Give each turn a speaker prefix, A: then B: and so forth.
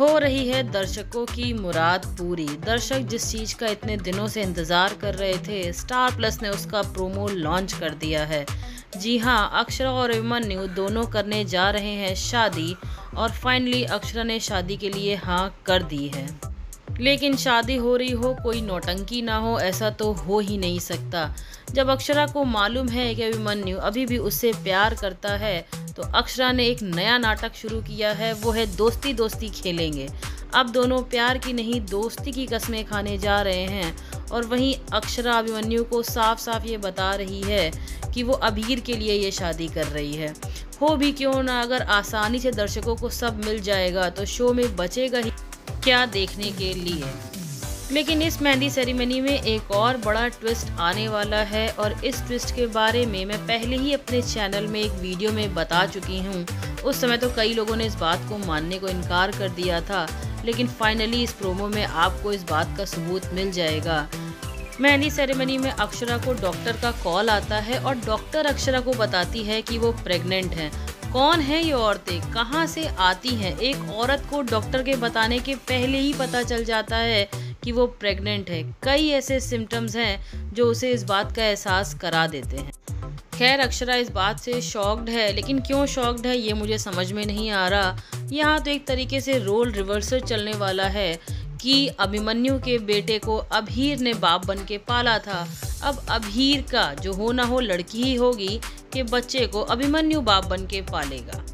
A: हो रही है दर्शकों की मुराद पूरी। दर्शक जिस चीज़ का इतने दिनों से इंतज़ार कर रहे थे स्टार प्लस ने उसका प्रोमो लॉन्च कर दिया है। जी हाँ अक्षरा और अभिमन्यु दोनों करने जा रहे हैं शादी और फाइनली अक्षरा ने शादी के लिए हाँ कर दी है। लेकिन शादी हो रही हो, कोई नौटंकी ना हो, ऐसा तो हो ही नहीं सकता। जब अक्षरा को मालूम है कि अभिमन्यु अभी भी उससे प्यार करता है तो अक्षरा ने एक नया नाटक शुरू किया है, वो है दोस्ती दोस्ती खेलेंगे। अब दोनों प्यार की नहीं, दोस्ती की कस्में खाने जा रहे हैं और वहीं अक्षरा अभिमन्यु को साफ़ साफ़ ये बता रही है कि वो अबीर के लिए ये शादी कर रही है। हो भी क्यों ना अगर आसानी से दर्शकों को सब मिल जाएगा तो शो में बचेगा ही क्या देखने के लिए। लेकिन इस मेहंदी सेरेमनी में एक और बड़ा ट्विस्ट आने वाला है और इस ट्विस्ट के बारे में मैं पहले ही अपने चैनल में एक वीडियो में बता चुकी हूँ। उस समय तो कई लोगों ने इस बात को मानने को इनकार कर दिया था, लेकिन फाइनली इस प्रोमो में आपको इस बात का सबूत मिल जाएगा। मेहंदी सेरेमनी में अक्षरा को डॉक्टर का कॉल आता है और डॉक्टर अक्षरा को बताती है कि वो प्रेग्नेंट हैं। कौन है ये औरतें? कहाँ से आती हैं? एक औरत को डॉक्टर के बताने के पहले ही पता चल जाता है कि वो प्रेग्नेंट है। कई ऐसे सिम्टम्स हैं जो उसे इस बात का एहसास करा देते हैं। खैर, अक्षरा इस बात से शॉक्ड है, लेकिन क्यों शॉक्ड है ये मुझे समझ में नहीं आ रहा। यहाँ तो एक तरीके से रोल रिवर्सल चलने वाला है कि अभिमन्यु के बेटे को अभीर ने बाप बन के पाला था। अब अभीर का, जो हो ना हो, लड़की ही होगी कि बच्चे को अभिमन्यु बाप बन के पालेगा।